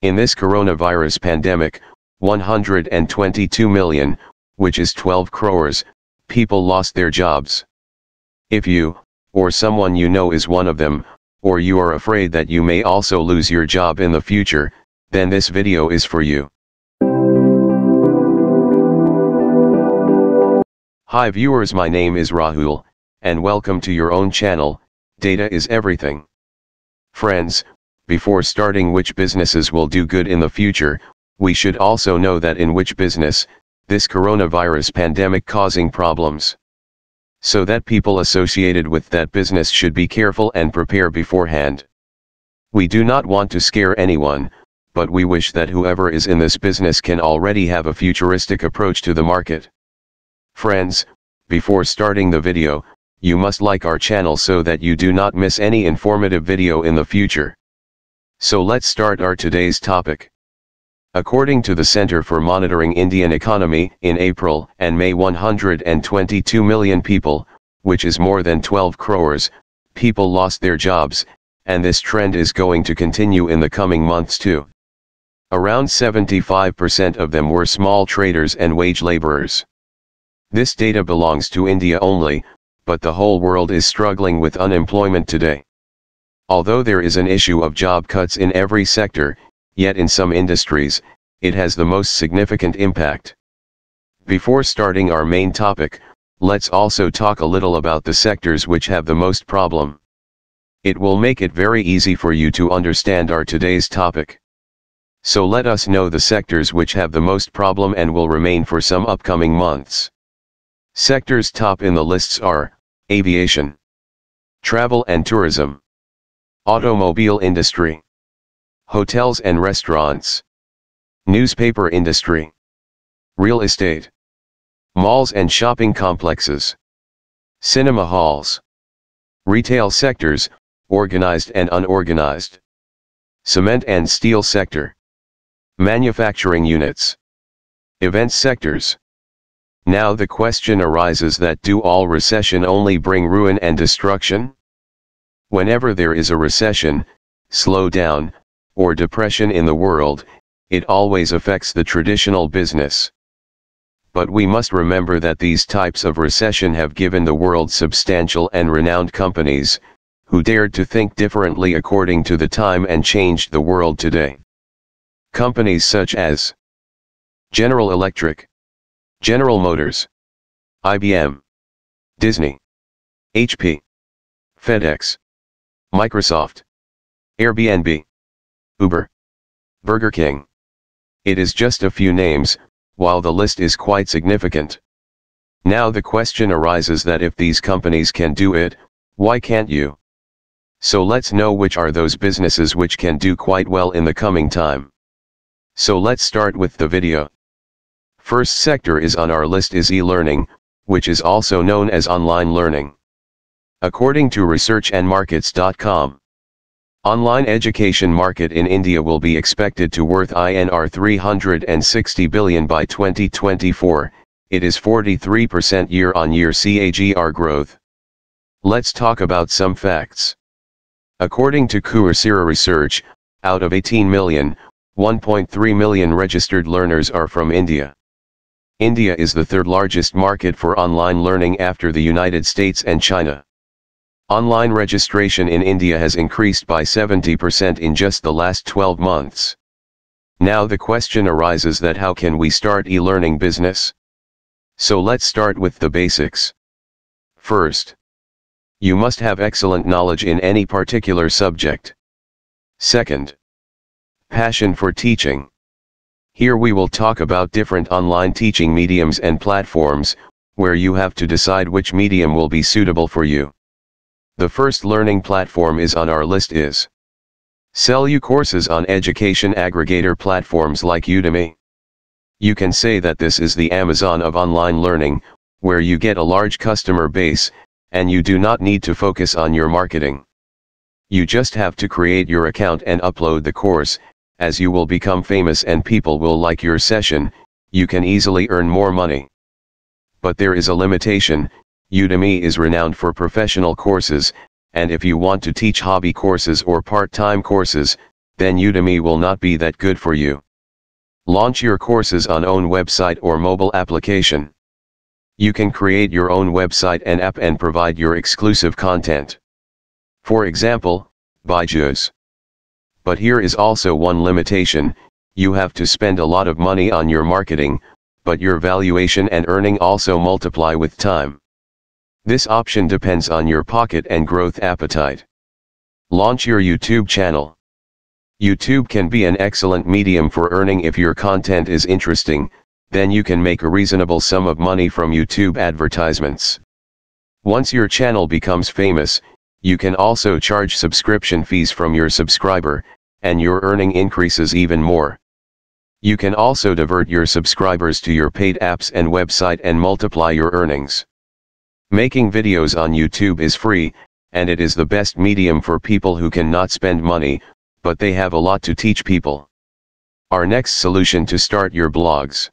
In this coronavirus pandemic, 122 million, which is 12 crores, people lost their jobs. If you, or someone you know is one of them, or you are afraid that you may also lose your job in the future, then this video is for you. Hi viewers my name is Rahul, and welcome to your own channel, Data is Everything. Friends, before starting which businesses will do good in the future, we should also know that in which business, this coronavirus pandemic causing problems. So that people associated with that business should be careful and prepare beforehand. We do not want to scare anyone, but we wish that whoever is in this business can already have a futuristic approach to the market. Friends, before starting the video, you must like our channel so that you do not miss any informative video in the future. So let's start our today's topic. According to the Center for Monitoring Indian Economy, in April and May 122 million people, which is more than 12 crores, people lost their jobs, and this trend is going to continue in the coming months too. Around 75% of them were small traders and wage laborers. This data belongs to India only, but the whole world is struggling with unemployment today. Although there is an issue of job cuts in every sector, yet in some industries, it has the most significant impact. Before starting our main topic, let's also talk a little about the sectors which have the most problem. It will make it very easy for you to understand our today's topic. So let us know the sectors which have the most problem and will remain for some upcoming months. Sectors top in the lists are, aviation, travel and tourism, Automobile industry. Hotels and restaurants. Newspaper industry. Real estate. Malls and shopping complexes. Cinema halls. Retail sectors, organized and unorganized. Cement and steel sector. Manufacturing units. Events sectors. Now the question arises that do all recession only bring ruin and destruction? Whenever there is a recession, slowdown, or depression in the world, it always affects the traditional business. But we must remember that these types of recession have given the world substantial and renowned companies, who dared to think differently according to the time and changed the world today. Companies such as General Electric, General Motors, IBM, Disney, HP, FedEx, Microsoft, Airbnb, Uber, Burger King. It is just a few names, while the list is quite significant. Now the question arises that if these companies can do it, why can't you? So let's know which are those businesses which can do quite well in the coming time. So let's start with the video. First sector is on our list is e-learning, which is also known as online learning. According to researchandmarkets.com, online education market in India will be expected to worth INR 360 billion by 2024. It is 43% year-on-year CAGR growth. Let's talk about some facts. According to Coursera research, out of 18 million, 1.3 million registered learners are from India. India is the third largest market for online learning after the United States and China. Online registration in India has increased by 70% in just the last 12 months. Now the question arises that how can we start e-learning business? So let's start with the basics. First, you must have excellent knowledge in any particular subject. Second, passion for teaching. Here we will talk about different online teaching mediums and platforms, where you have to decide which medium will be suitable for you. The first learning platform is on our list is Sell you courses on education aggregator platforms like Udemy. You can say that this is the Amazon of online learning, where you get a large customer base, and you do not need to focus on your marketing. You just have to create your account and upload the course, as you will become famous and people will like your session, you can easily earn more money. But there is a limitation, Udemy is renowned for professional courses, and if you want to teach hobby courses or part-time courses, then Udemy will not be that good for you. Launch your courses on own website or mobile application. You can create your own website and app and provide your exclusive content. For example, Byju's. But here is also one limitation, you have to spend a lot of money on your marketing, but your valuation and earning also multiply with time. This option depends on your pocket and growth appetite. Launch your YouTube channel. YouTube can be an excellent medium for earning if your content is interesting, then you can make a reasonable sum of money from YouTube advertisements. Once your channel becomes famous, you can also charge subscription fees from your subscriber, and your earning increases even more. You can also divert your subscribers to your paid apps and website and multiply your earnings. Making videos on YouTube is free, and it is the best medium for people who cannot spend money, but they have a lot to teach people. Our next solution to start your blogs.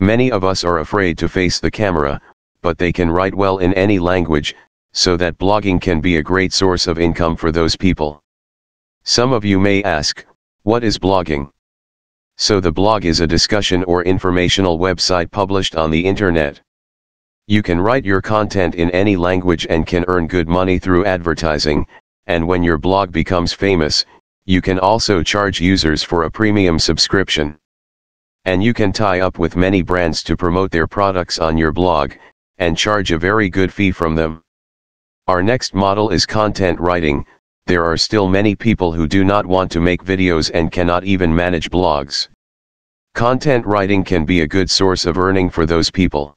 Many of us are afraid to face the camera, but they can write well in any language, so that blogging can be a great source of income for those people. Some of you may ask, what is blogging? So the blog is a discussion or informational website published on the internet. You can write your content in any language and can earn good money through advertising, and when your blog becomes famous, you can also charge users for a premium subscription. And you can tie up with many brands to promote their products on your blog, and charge a very good fee from them. Our next model is content writing, there are still many people who do not want to make videos and cannot even manage blogs. Content writing can be a good source of earning for those people.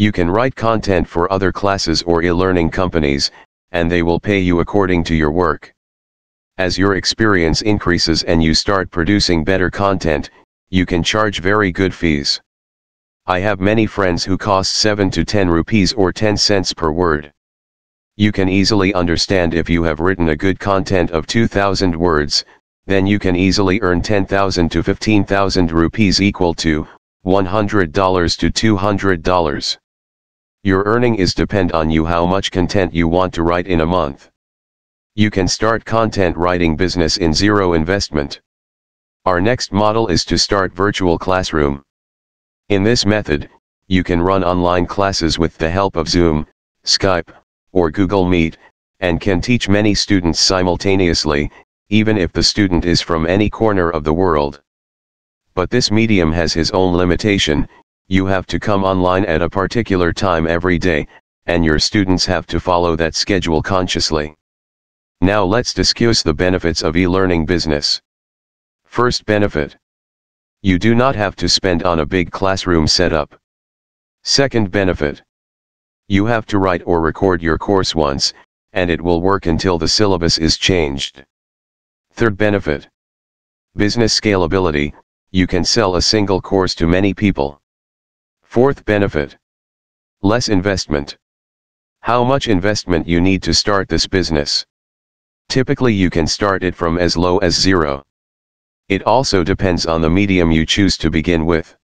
You can write content for other classes or e-learning companies, and they will pay you according to your work. As your experience increases and you start producing better content, you can charge very good fees. I have many friends who cost 7 to 10 rupees or 10 cents per word. You can easily understand if you have written a good content of 2000 words, then you can easily earn 10,000 to 15,000 rupees equal to $100 to $200. Your earning is depend on you how much content you want to write in a month. You can start content writing business in zero investment. Our next model is to start virtual classroom. In this method, you can run online classes with the help of Zoom, Skype, or Google Meet, and can teach many students simultaneously, even if the student is from any corner of the world. But this medium has his own limitation, you have to come online at a particular time every day, and your students have to follow that schedule consciously. Now let's discuss the benefits of e-learning business. First benefit. You do not have to spend on a big classroom setup. Second benefit. You have to write or record your course once, and it will work until the syllabus is changed. Third benefit. Business scalability, you can sell a single course to many people. Fourth benefit. Less investment. How much investment you need to start this business? Typically you can start it from as low as zero. It also depends on the medium you choose to begin with.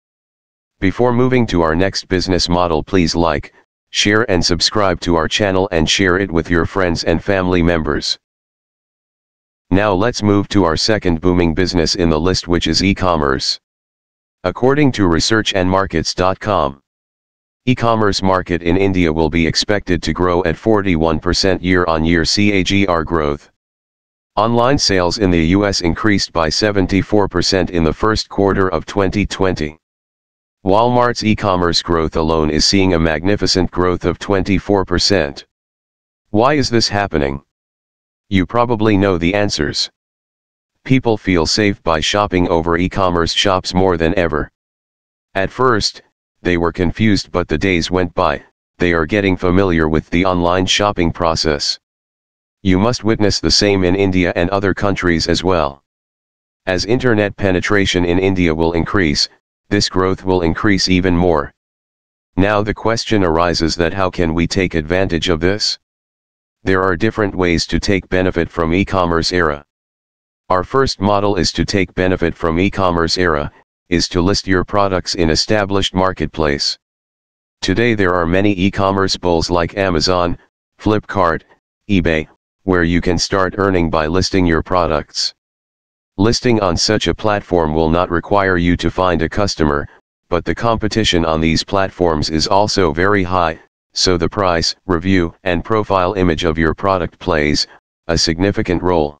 Before moving to our next business model please like, share and subscribe to our channel and share it with your friends and family members. Now let's move to our second booming business in the list which is e-commerce. According to researchandmarkets.com, e-commerce market in India will be expected to grow at 41% year-on-year CAGR growth. Online sales in the US increased by 74% in the first quarter of 2020. Walmart's e-commerce growth alone is seeing a magnificent growth of 24%. Why is this happening? You probably know the answers. People feel safe by shopping over e-commerce shops more than ever. At first, they were confused but the days went by, they are getting familiar with the online shopping process. You must witness the same in India and other countries as well. As internet penetration in India will increase, this growth will increase even more. Now the question arises that how can we take advantage of this? There are different ways to take benefit from e-commerce era. Our first model is to take benefit from e-commerce era, is to list your products in established marketplace. Today there are many e-commerce bulls like Amazon, Flipkart, eBay, where you can start earning by listing your products. Listing on such a platform will not require you to find a customer, but the competition on these platforms is also very high, so the price, review, and profile image of your product plays a significant role.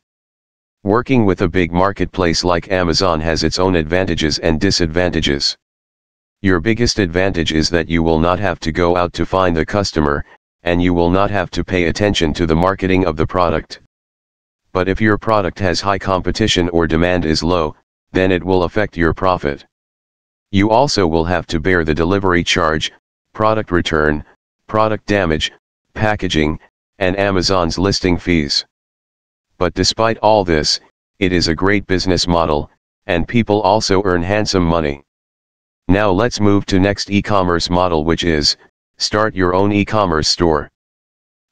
Working with a big marketplace like Amazon has its own advantages and disadvantages. Your biggest advantage is that you will not have to go out to find the customer, and you will not have to pay attention to the marketing of the product. But if your product has high competition or demand is low, then it will affect your profit. You also will have to bear the delivery charge, product return, product damage, packaging, and Amazon's listing fees. But despite all this, it is a great business model, and people also earn handsome money. Now let's move to next e-commerce model which is, start your own e-commerce store.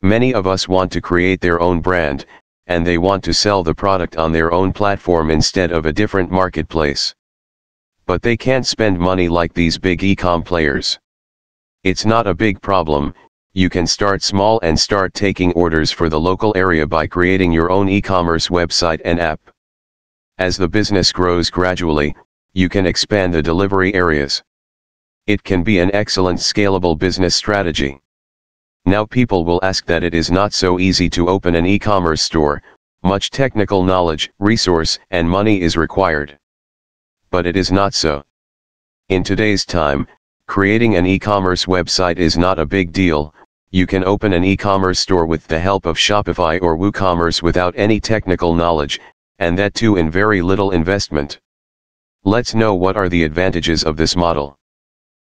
Many of us want to create their own brand, and they want to sell the product on their own platform instead of a different marketplace. But they can't spend money like these big e-com players. It's not a big problem, you can start small and start taking orders for the local area by creating your own e-commerce website and app. As the business grows gradually, you can expand the delivery areas. It can be an excellent scalable business strategy. Now people will ask that it is not so easy to open an e-commerce store, much technical knowledge, resource, and money is required. But it is not so. In today's time, creating an e-commerce website is not a big deal, you can open an e-commerce store with the help of Shopify or WooCommerce without any technical knowledge, and that too in very little investment. Let's know what are the advantages of this model.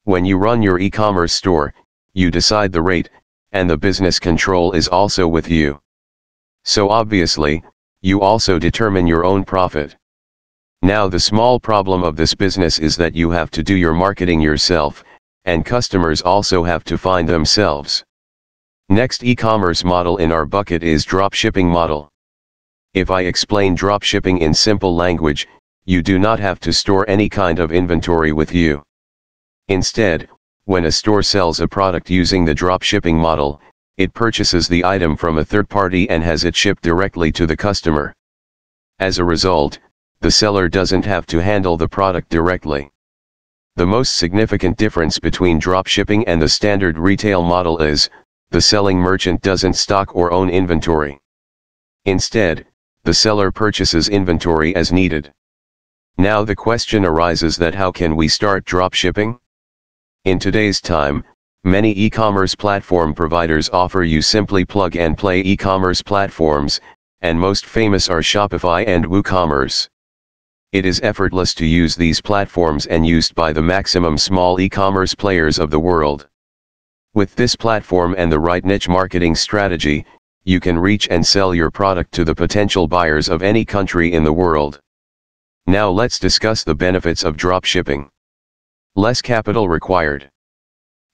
When you run your e-commerce store, you decide the rate, and the business control is also with you. So obviously, you also determine your own profit. Now the small problem of this business is that you have to do your marketing yourself, and customers also have to find themselves. Next e-commerce model in our bucket is dropshipping model. If I explain dropshipping in simple language, you do not have to store any kind of inventory with you. Instead, when a store sells a product using the drop shipping model, it purchases the item from a third party and has it shipped directly to the customer. As a result, the seller doesn't have to handle the product directly. The most significant difference between drop shipping and the standard retail model is, the selling merchant doesn't stock or own inventory. Instead, the seller purchases inventory as needed. Now the question arises that how can we start drop shipping? In today's time, many e-commerce platform providers offer you simply plug and play e-commerce platforms, and most famous are Shopify and WooCommerce. It is effortless to use these platforms and used by the maximum small e-commerce players of the world. With this platform and the right niche marketing strategy, you can reach and sell your product to the potential buyers of any country in the world. Now let's discuss the benefits of dropshipping. Less capital required.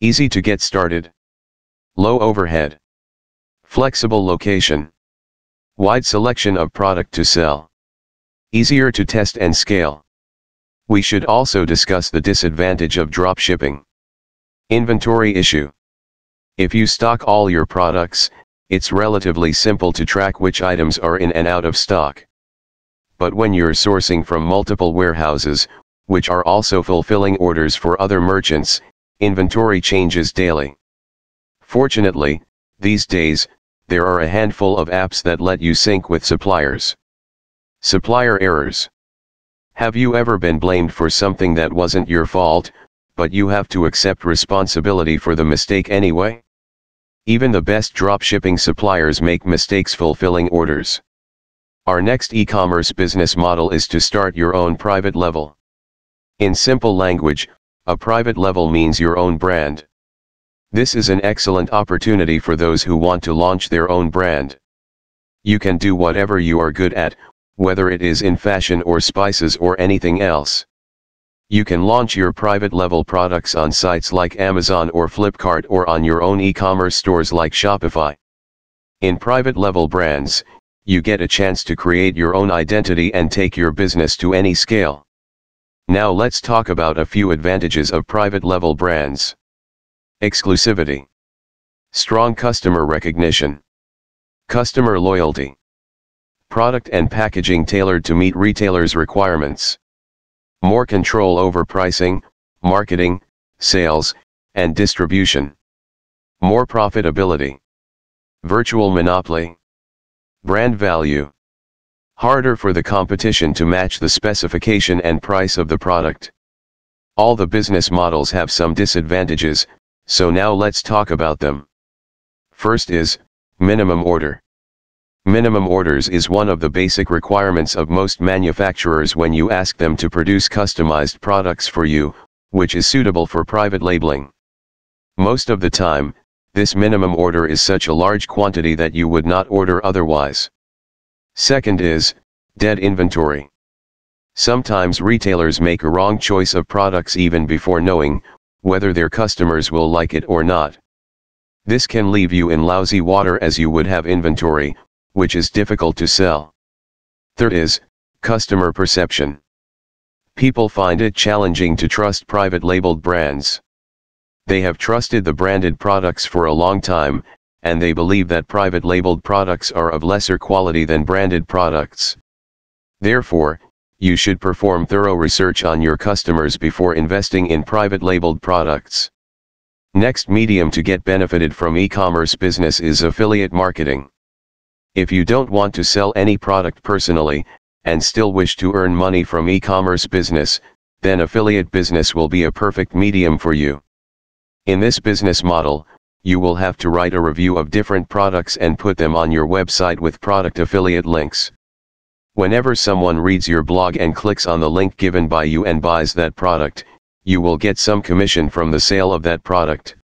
Easy to get started. Low overhead. Flexible location. Wide selection of product to sell. Easier to test and scale. We should also discuss the disadvantage of drop shipping. Inventory issue. If you stock all your products, it's relatively simple to track which items are in and out of stock. But when you're sourcing from multiple warehouses, which are also fulfilling orders for other merchants, inventory changes daily. Fortunately, these days, there are a handful of apps that let you sync with suppliers. Supplier errors. Have you ever been blamed for something that wasn't your fault, but you have to accept responsibility for the mistake anyway? Even the best dropshipping suppliers make mistakes fulfilling orders. Our next e-commerce business model is to start your own private label. In simple language, a private label means your own brand. This is an excellent opportunity for those who want to launch their own brand. You can do whatever you are good at, whether it is in fashion or spices or anything else. You can launch your private label products on sites like Amazon or Flipkart or on your own e-commerce stores like Shopify. In private label brands, you get a chance to create your own identity and take your business to any scale. Now let's talk about a few advantages of private label brands. Exclusivity. Strong customer recognition. Customer loyalty. Product and packaging tailored to meet retailers' requirements. More control over pricing, marketing, sales, and distribution. More profitability. Virtual monopoly. Brand value. Harder for the competition to match the specification and price of the product. All the business models have some disadvantages, so now let's talk about them. First is, minimum order. Minimum orders is one of the basic requirements of most manufacturers when you ask them to produce customized products for you, which is suitable for private labeling. Most of the time, this minimum order is such a large quantity that you would not order otherwise. Second is, dead inventory. Sometimes retailers make a wrong choice of products even before knowing, whether their customers will like it or not. This can leave you in lousy water as you would have inventory, which is difficult to sell. Third is, customer perception. People find it challenging to trust private labeled brands. They have trusted the branded products for a long time, and they believe that private labeled products are of lesser quality than branded products. Therefore, you should perform thorough research on your customers before investing in private labeled products. Next medium to get benefited from e-commerce business is affiliate marketing. If you don't want to sell any product personally, and still wish to earn money from e-commerce business, then affiliate business will be a perfect medium for you. In this business model, you will have to write a review of different products and put them on your website with product affiliate links. Whenever someone reads your blog and clicks on the link given by you and buys that product, you will get some commission from the sale of that product.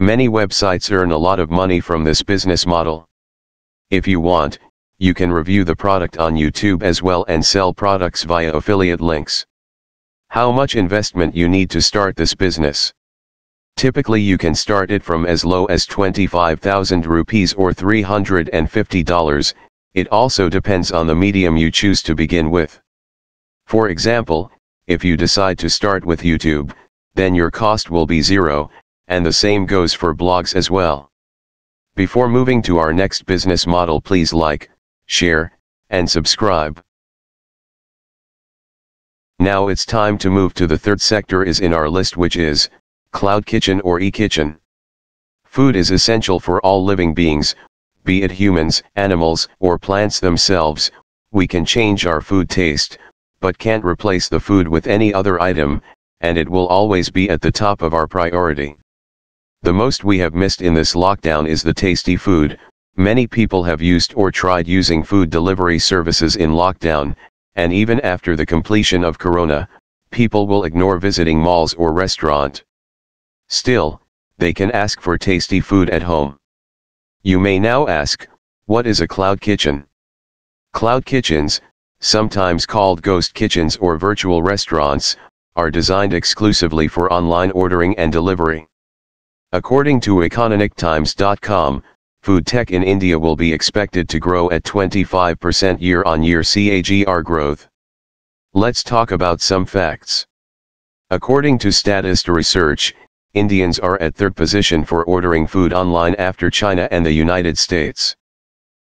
Many websites earn a lot of money from this business model. If you want, you can review the product on YouTube as well and sell products via affiliate links. How much investment you need to start this business? Typically you can start it from as low as 25,000 rupees or $350, it also depends on the medium you choose to begin with. For example, if you decide to start with YouTube, then your cost will be zero, and the same goes for blogs as well. Before moving to our next business model please like, share, and subscribe. Now it's time to move to the third sector is in our list which is, Cloud Kitchen or e-kitchen. Food is essential for all living beings, be it humans, animals, or plants themselves, we can change our food taste, but can't replace the food with any other item, and it will always be at the top of our priority. The most we have missed in this lockdown is the tasty food, many people have used or tried using food delivery services in lockdown, and even after the completion of corona, people will ignore visiting malls or restaurant. Still, they can ask for tasty food at home. You may now ask, what is a cloud kitchen? Cloud kitchens, sometimes called ghost kitchens or virtual restaurants, are designed exclusively for online ordering and delivery. According to economictimes.com, food tech in India will be expected to grow at 25% year-on-year CAGR growth. Let's talk about some facts. According to Statista Research, Indians are at third position for ordering food online after China and the United States.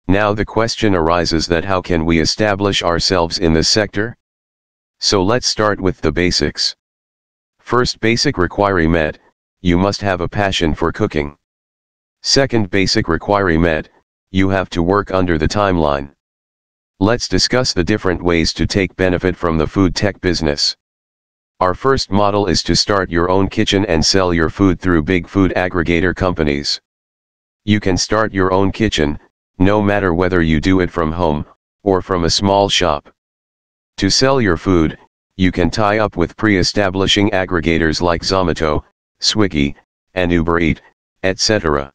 Now the question arises that how can we establish ourselves in this sector? So let's start with the basics. First basic requirement, you must have a passion for cooking. Second basic requirement, you have to work under the timeline. Let's discuss the different ways to take benefit from the food tech business. Our first model is to start your own kitchen and sell your food through big food aggregator companies. You can start your own kitchen, no matter whether you do it from home, or from a small shop. To sell your food, you can tie up with pre-establishing aggregators like Zomato, Swiggy, and Uber Eat, etc.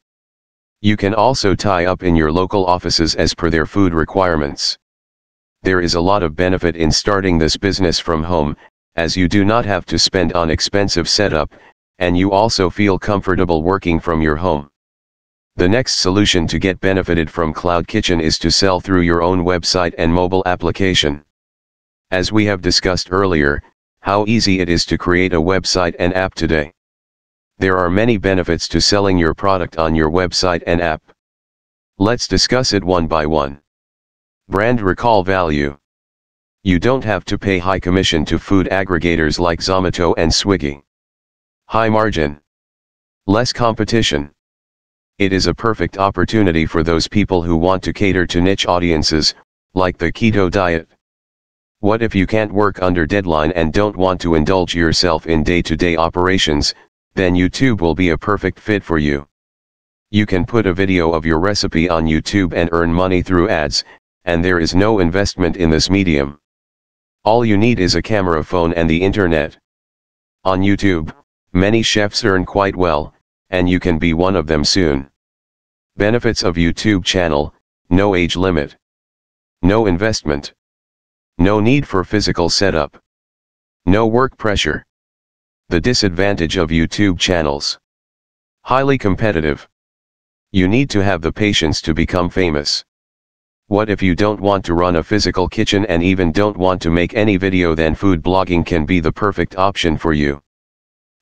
You can also tie up in your local offices as per their food requirements. There is a lot of benefit in starting this business from home, as you do not have to spend on expensive setup, and you also feel comfortable working from your home. The next solution to get benefited from Cloud Kitchen is to sell through your own website and mobile application. As we have discussed earlier, how easy it is to create a website and app today. There are many benefits to selling your product on your website and app. Let's discuss it one by one. Brand recall value. You don't have to pay high commission to food aggregators like Zomato and Swiggy. High margin. Less competition. It is a perfect opportunity for those people who want to cater to niche audiences, like the keto diet. What if you can't work under deadline and don't want to indulge yourself in day-to-day -day operations, then YouTube will be a perfect fit for you. You can put a video of your recipe on YouTube and earn money through ads, and there is no investment in this medium. All you need is a camera phone and the internet. On YouTube, many chefs earn quite well, and you can be one of them soon. Benefits of YouTube channel, no age limit. No investment. No need for physical setup. No work pressure. The disadvantage of YouTube channels. Highly competitive. You need to have the patience to become famous. What if you don't want to run a physical kitchen and even don't want to make any video then food blogging can be the perfect option for you.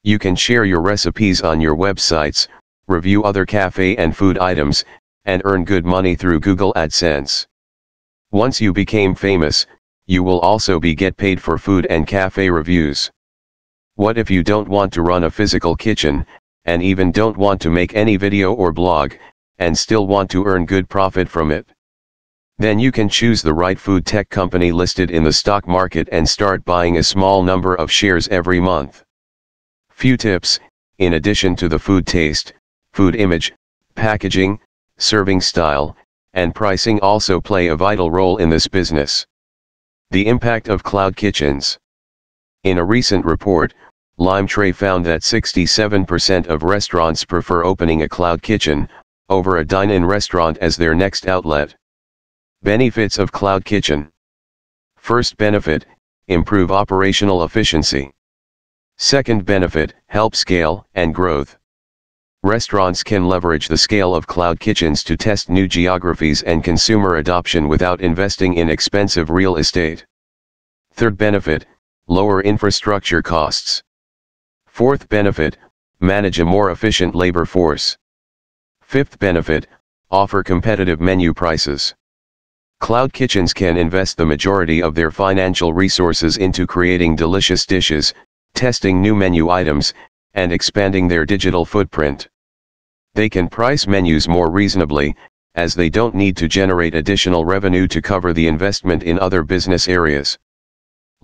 You can share your recipes on your websites, review other cafe and food items, and earn good money through Google AdSense. Once you became famous, you will also be get paid for food and cafe reviews. What if you don't want to run a physical kitchen, and even don't want to make any video or blog, and still want to earn good profit from it? Then you can choose the right food tech company listed in the stock market and start buying a small number of shares every month. Few tips, in addition to the food taste, food image, packaging, serving style, and pricing also play a vital role in this business. The impact of cloud kitchens. In a recent report, LimeTray found that 67% of restaurants prefer opening a cloud kitchen, over a dine-in restaurant as their next outlet. Benefits of Cloud Kitchen. First benefit, improve operational efficiency. Second benefit, help scale and growth. Restaurants can leverage the scale of cloud kitchens to test new geographies and consumer adoption without investing in expensive real estate. Third benefit, lower infrastructure costs. Fourth benefit, manage a more efficient labor force. Fifth benefit, offer competitive menu prices. Cloud kitchens can invest the majority of their financial resources into creating delicious dishes, testing new menu items, and expanding their digital footprint. They can price menus more reasonably, as they don't need to generate additional revenue to cover the investment in other business areas.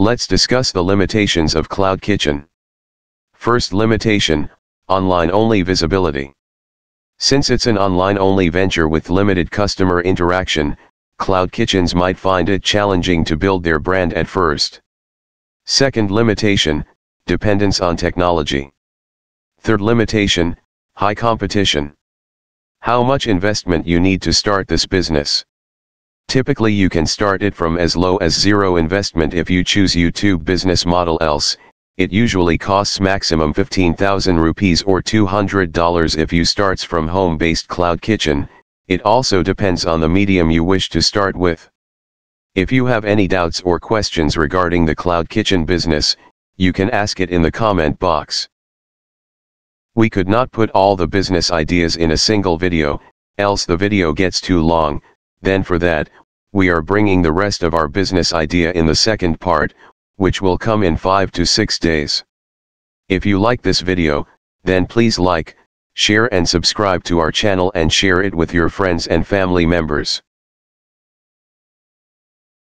Let's discuss the limitations of Cloud Kitchen. First limitation, online-only visibility. Since it's an online-only venture with limited customer interaction, cloud kitchens might find it challenging to build their brand at first. Second limitation, dependence on technology. Third limitation, high competition. How much investment you need to start this business. Typically you can start it from as low as zero investment if you choose YouTube business model else, it usually costs maximum 15,000 rupees or $200 if you starts from home-based cloud kitchen, it also depends on the medium you wish to start with. If you have any doubts or questions regarding the cloud kitchen business, you can ask it in the comment box. We could not put all the business ideas in a single video, else the video gets too long, then for that, we are bringing the rest of our business idea in the second part, which will come in 5 to 6 days. If you like this video, then please like, share and subscribe to our channel and share it with your friends and family members.